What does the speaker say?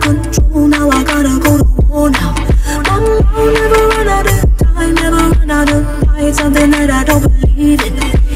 control now. I gotta go to war now. One more, never run out of time, never run out of light. Something that I don't believe in.